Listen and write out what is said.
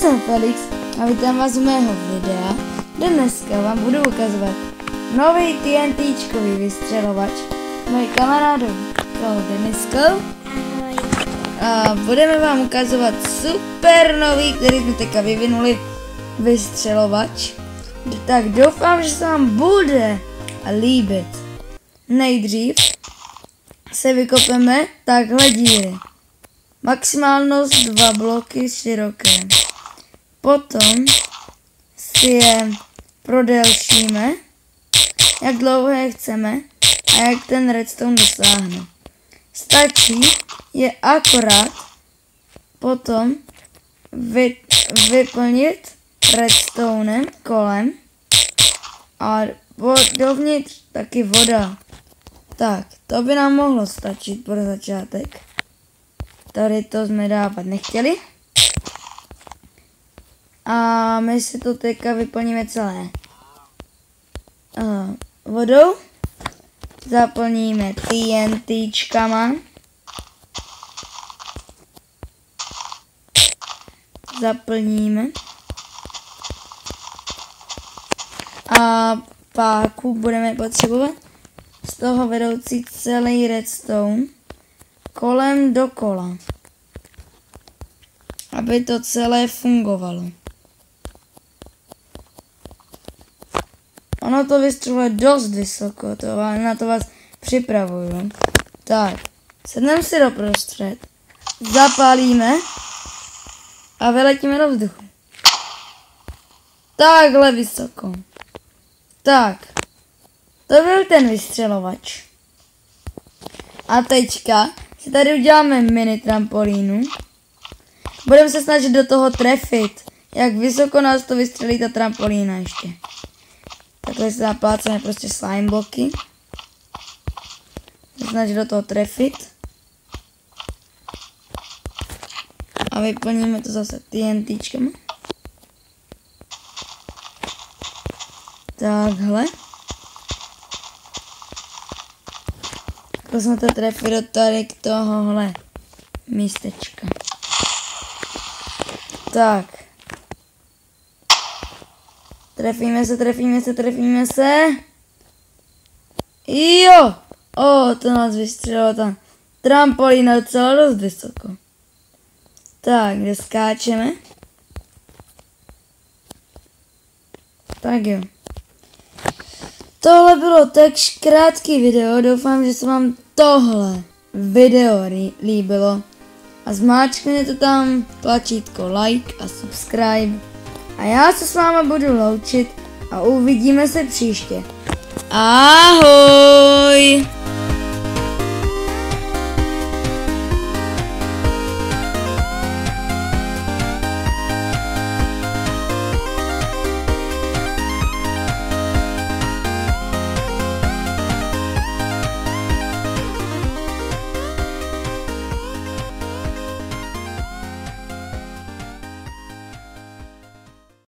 Jsem Felix a vítám vás u mého videa, dneska vám budu ukazovat nový TNTčkový vystřelovač mojí kamarádou Deniskou. A budeme vám ukazovat super nový, který jsme teďka vyvinuli, vystřelovač. Tak doufám, že se vám bude líbit. Nejdřív se vykopeme takhle díry. Maximálnost dva bloky široké. Potom si je prodelšíme, jak dlouho je chceme a jak ten redstone dosáhne. Stačí je akorát potom vy, vyplnit redstonem kolem a dovnitř taky voda. Tak, to by nám mohlo stačit pro začátek. Tady to jsme dávat nechtěli. A my si to teďka vyplníme celé uh, vodou. Zaplníme TNTčkama. Zaplníme. A páku budeme potřebovat z toho vedoucí celý redstone kolem dokola, aby to celé fungovalo. Ono to vystřeluje dost vysoko, to na to vás připravuju. Tak, sedneme si do prostřed, zapálíme a vyletíme do vzduchu. Takhle vysoko. Tak, to byl ten vystřelovač. A teďka si tady uděláme mini trampolínu. Budeme se snažit do toho trefit. Jak vysoko nás to vystřelí ta trampolína ještě. Takhle si zapláceme prostě slime bloky. Snažit do toho trefit. A vyplníme to zase TNTčkama. Takhle. To jsme to trefili do tady k tohohle místečka. Tak. Trefíme se, trefíme se, trefíme se. Jo! O, to nás vystřelilo tam. Trampolína docela dost vysoko. Tak, kde skáčeme? Tak jo. Tohle bylo tak krátký video, doufám, že se vám tohle video líbilo. A zmáčkněte tam tlačítko like a subscribe a já se s váma budu loučit a uvidíme se příště. Ahoj!